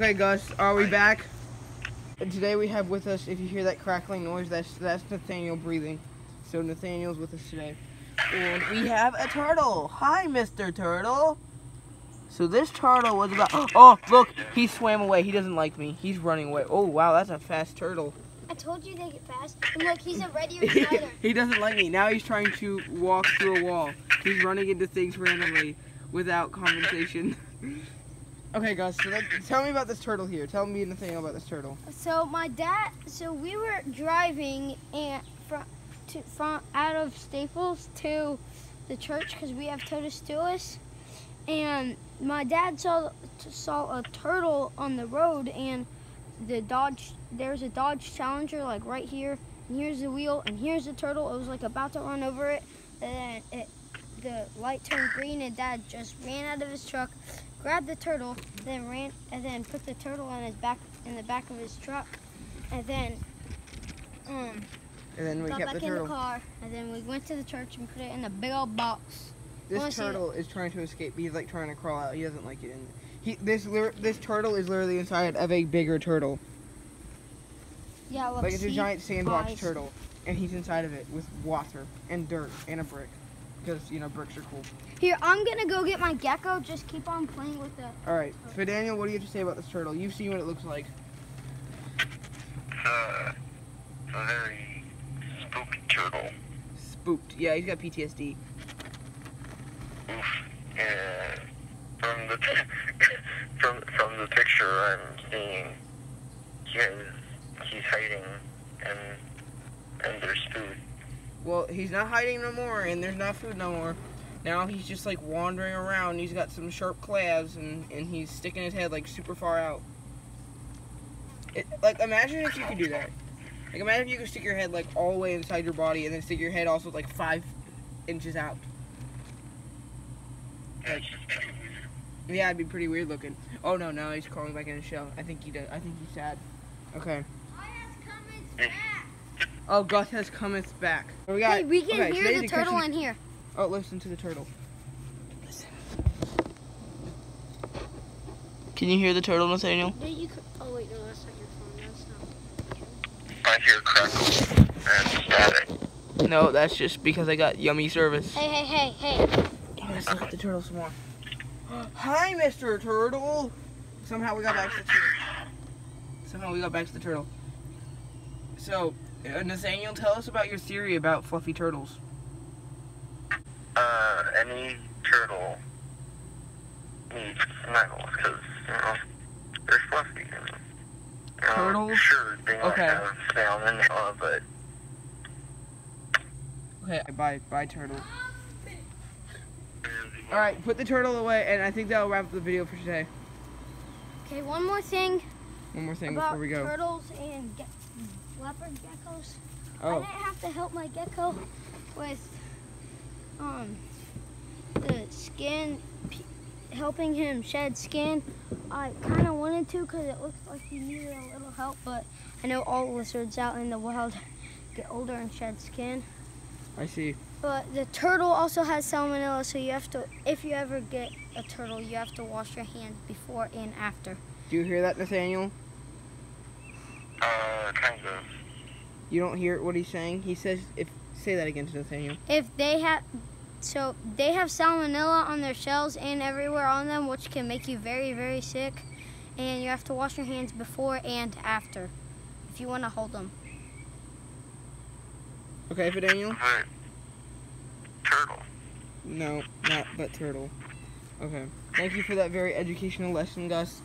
Okay, Gus, are we back? Today we have with us, if you hear that crackling noise, that's that's Nathaniel breathing. So Nathaniel's with us today. And we have a turtle. Hi, Mr. Turtle. So this turtle was about, oh, look, he swam away. He doesn't like me. He's running away. Oh, wow, that's a fast turtle. I told you they get fast. And look, he's already a he doesn't like me. Now he's trying to walk through a wall. He's running into things randomly without compensation. okay, guys, so let, tell me about this turtle here. Tell me anything about this turtle. So my dad, so we were driving and from to from out of Staples to the church because we have Totus Tuus, and my dad saw saw a turtle on the road and the Dodge there's a Dodge Challenger like right here and here's the wheel and here's the turtle it was like about to run over it and then it the light turned green and dad just ran out of his truck grabbed the turtle then ran and then put the turtle in his back in the back of his truck and then um and then we got kept back the in the car and then we went to the church and put it in a big old box This Wanna see it? turtle is trying to escape. He's like trying to crawl out. He doesn't like it. In he this this turtle is literally inside of a bigger turtle. yeah look, like it's a giant sandbox Eyes. turtle, and he's inside of it with water and dirt and a brick, because you know bricks are cool. here i'm gonna go get my gecko just keep on playing with the All right, so Daniel, what do you have to say about this turtle? You've seen what it looks like. It's a, it's a very spooky turtle. Spooked. Yeah, he's got PTSD. Oof. Yeah. From the from from the picture I'm seeing, he is he's hiding and and there's food. Well, he's not hiding no more, and there's not food no more. Now he's just like wandering around. He's got some sharp claws, and and he's sticking his head like super far out. It, like imagine if you could do that. Like imagine if you could stick your head like all the way inside your body, and then stick your head also like five inches out. Like, yeah, it'd be pretty weird looking. Oh no, no, he's crawling back in his shell. I think he does. I think he's sad. Okay. Oh, Gus has cometh back. We got. hey, we can okay, hear the turtle in here Oh, listen to the turtle. Listen. Can you hear the turtle, Nathaniel? Yeah, you could, oh wait, no, that's not your phone. That's not. I hear crackle and static. No, that's just because I got yummy service. Hey, hey, hey, hey. Oh, Let's look at the turtle some more. Hi, Mr. Turtle. Somehow we got back to the turtle. Somehow we got back to the turtle. So, uh, Nathaniel, tell us about your theory about fluffy turtles. Uh, any turtle needs snuggles because you know they're fluffy. And, you know, Turtles? Sure, they might Okay. have salmonella, but Okay, bye, bye, turtle. All right, put the turtle away, and I think that'll wrap up the video for today. Okay, one more thing One more thing about before we go. turtles and ge- leopard geckos. I Oh, didn't have to help my gecko with um the skin, p- helping him shed skin. I kind of wanted to because it looks like he needed a little help, but I know all lizards out in the wild get older and shed skin. I see. But the turtle also has salmonella, so you have to, if you ever get a turtle, you have to wash your hands before and after. Do you hear that, Nathaniel? Uh, kind of. You don't hear what he's saying? He says, if say that again to Nathaniel. If they have, so they have salmonella on their shells and everywhere on them, which can make you very, very sick. And you have to wash your hands before and after if you want to hold them. Okay, for Daniel? But turtle. No, not but turtle. Okay. Thank you for that very educational lesson, Gus.